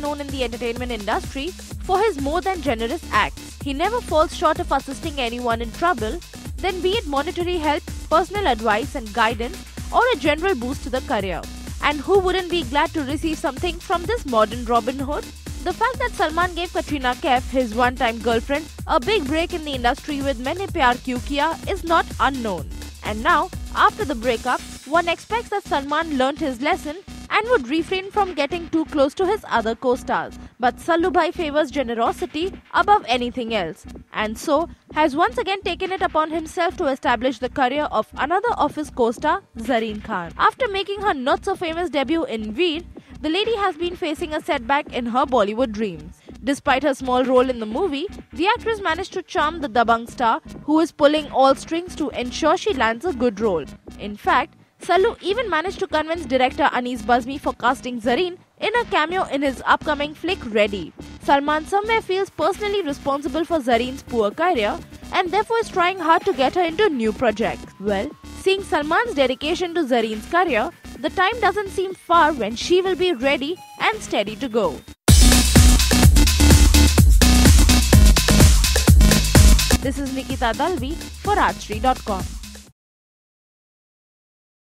known in the entertainment industry for his more than generous acts. He never falls short of assisting anyone in trouble, then be it monetary help, personal advice and guidance, or a general boost to the career. And who wouldn't be glad to receive something from this modern Robin Hood? The fact that Salman gave Katrina Kaif, his one-time girlfriend, a big break in the industry with Maine Pyar Kyun Kiya is not unknown. And now, after the breakup, one expects that Salman learnt his lesson and would refrain from getting too close to his other co-stars. But Sallubhai favors generosity above anything else and so has once again taken it upon himself to establish the career of another office co-star, Zareen Khan. After making her not so famous debut in Veer, the lady has been facing a setback in her Bollywood dreams. Despite her small role in the movie, the actress managed to charm the Dabangg star, who is pulling all strings to ensure she lands a good role. In fact, Sallu even managed to convince director Anees Bazmee for casting Zareen in a cameo in his upcoming flick Ready. Salman somewhere feels personally responsible for Zareen's poor career and therefore is trying hard to get her into new projects. Well, seeing Salman's dedication to Zareen's career, the time doesn't seem far when she will be ready and steady to go. This is Nikita Dalvi for Rajshri.com.